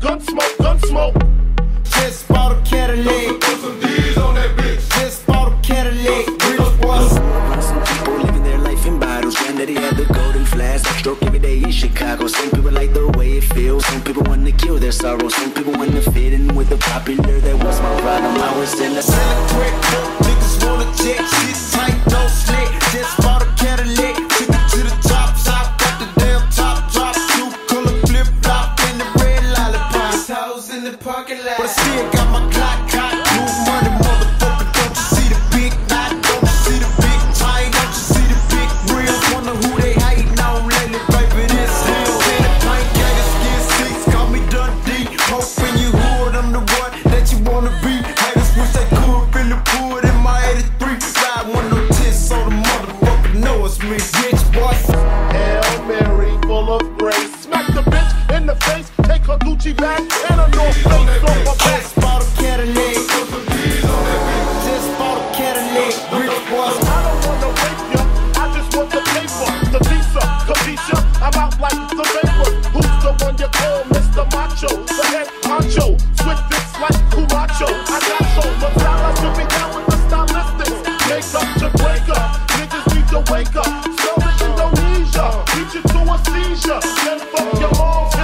gun smoke, gun smoke. Just bought a Cadillac. Put some D's on that bitch. Just bought a Cadillac. Rich boys. Some people living their life in bottles. Granddaddy had the golden flask. Stroke every day in Chicago. Some people like the way it feels. Some people want to kill their sorrow. Some people want to fit in with the parking lot, but I still got like Kumacho. I got so much power, put be down with the stylistics. Make up to break up, niggas need to wake up. So much amnesia, teach you to a seizure. Then fuck your mom.